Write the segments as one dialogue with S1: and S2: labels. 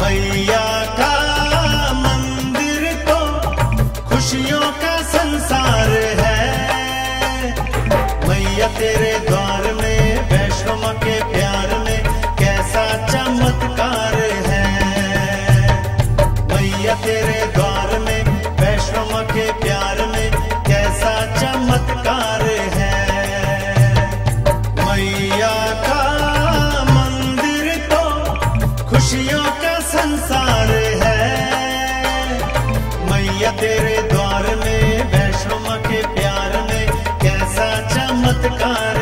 S1: Maya. तेरे द्वार में वैष्णो के प्यार में कैसा चमत्कार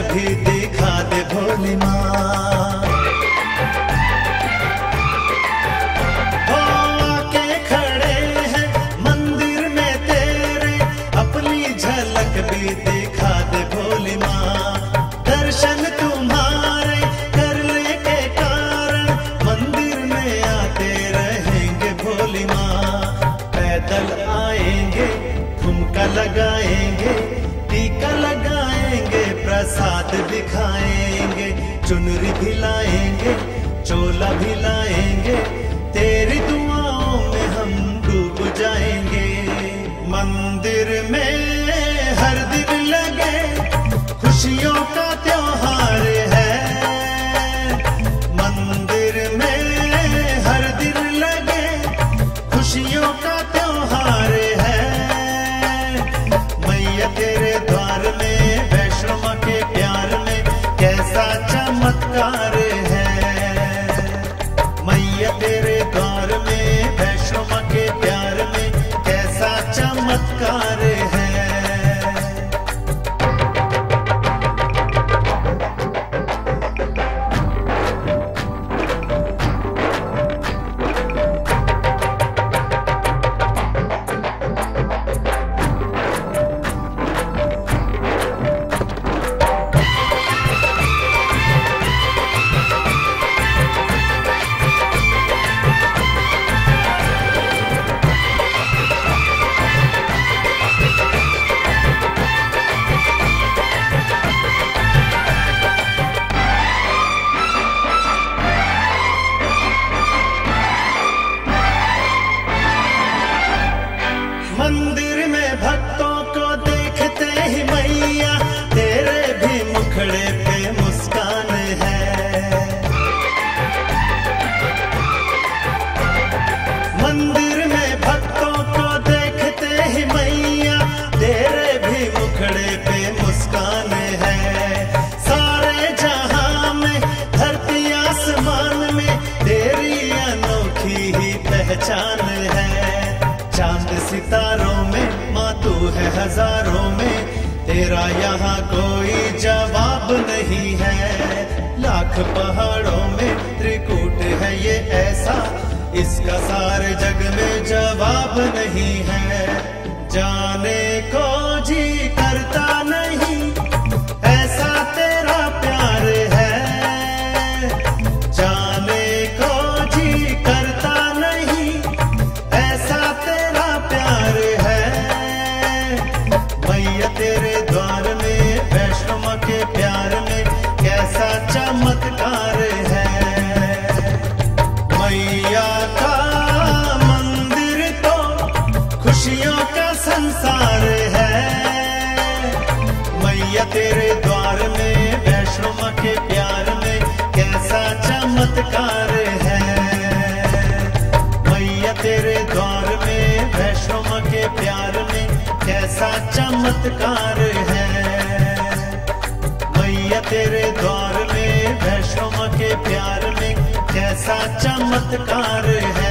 S1: भी दिखा दे भोली माँ। हो खड़े हैं मंदिर में तेरे, अपनी झलक भी दिखा दे भोली माँ। दर्शन तुम्हारे करने के कारण मंदिर में आते रहेंगे भोली माँ। पैदल आएँगे, ठुमका लगाएँगे चुनरी भी लाएँगे, चोला भी लाएँगे, तेरी दुआओं में हम डूब जाएँगे। मंदिर में हर दिन लगे, खुशियों का त्योहार। सितारों में माँ तू है हज़ारों में, तेरा यहाँ कोई जवाब नहीं है। लाख पहाड़ों में त्रिकूट है ये ऐसा, इसका सारे जग में जवाब नहीं है। जाने को जी करता नहीं मैया तेरे द्वार में वैष्णो माँ के प्यार में कैसा चमत्कार है। मैया का मंदिर तो खुशियों का संसार है। मैया तेरे द्वार में वैष्णो के प्यार में कैसा चमत्कार कैसा चमत्कार है। मैया तेरे द्वार में वैष्णो के प्यार में कैसा चमत्कार है।